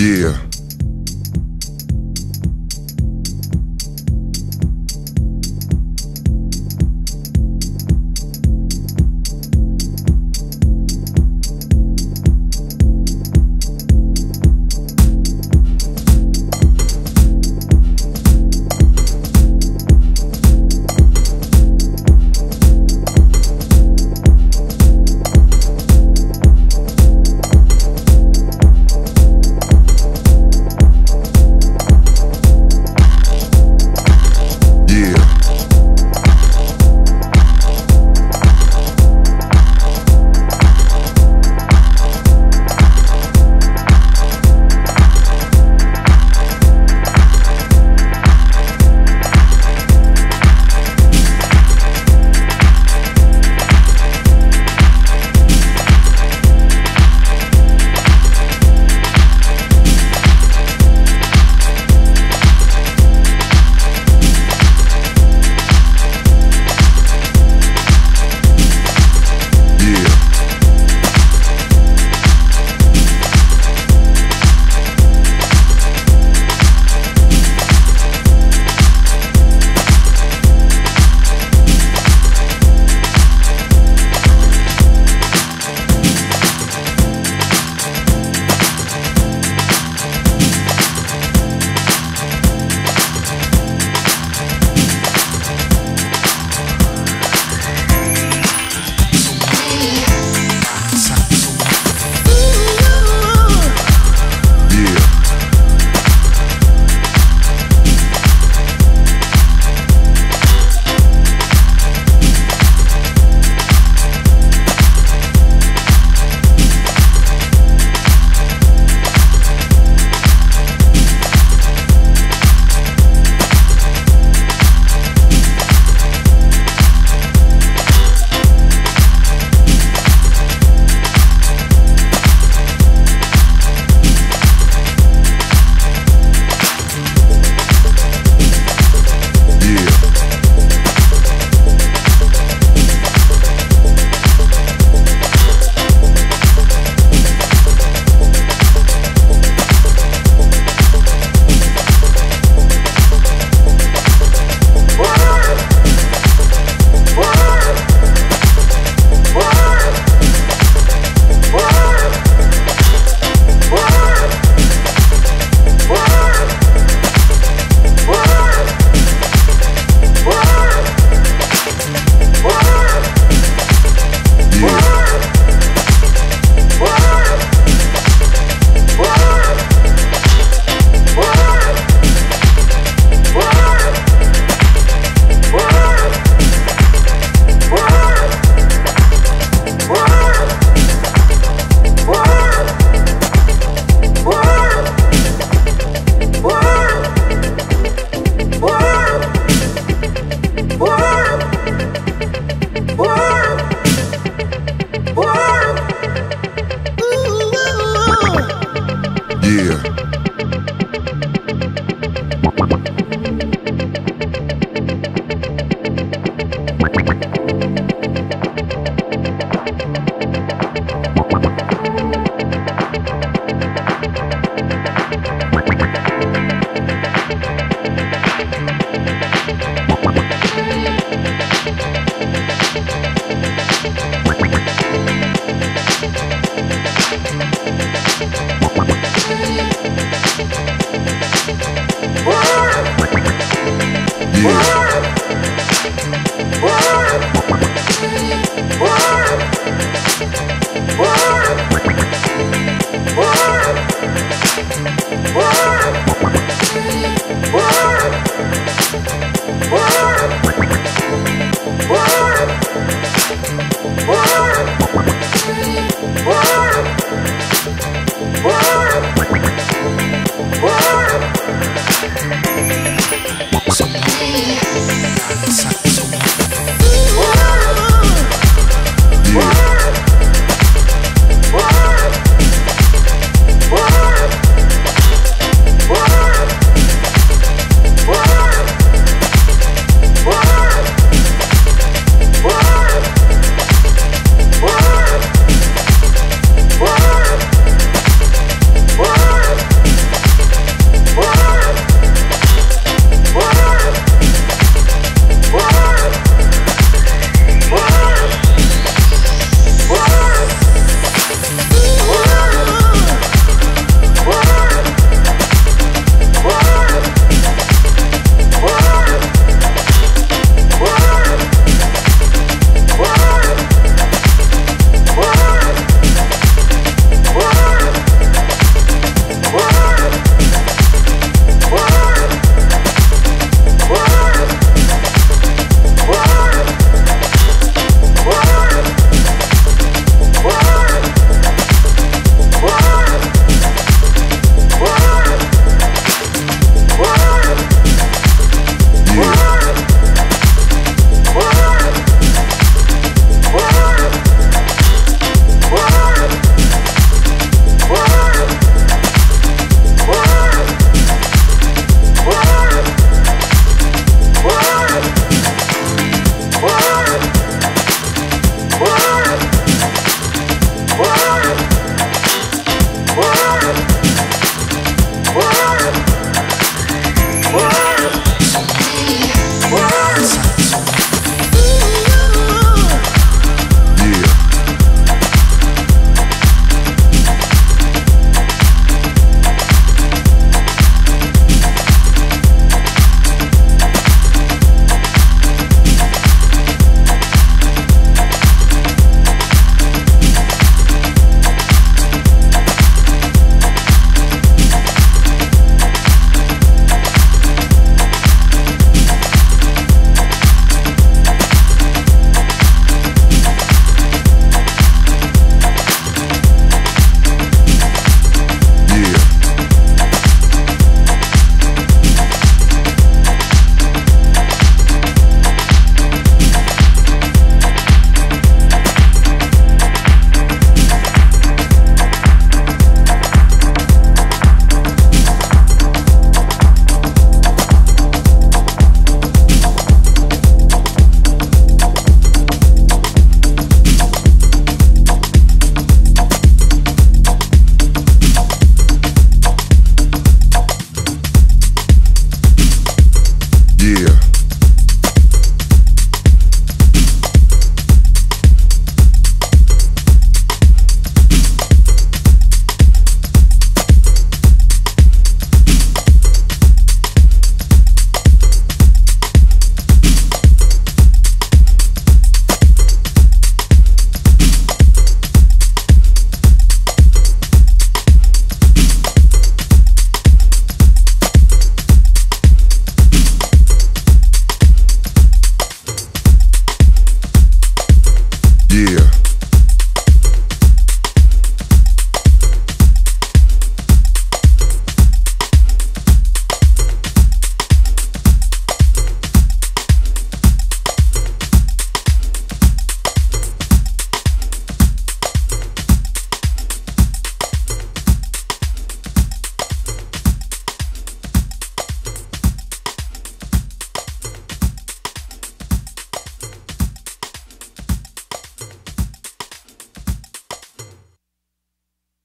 Yeah. What?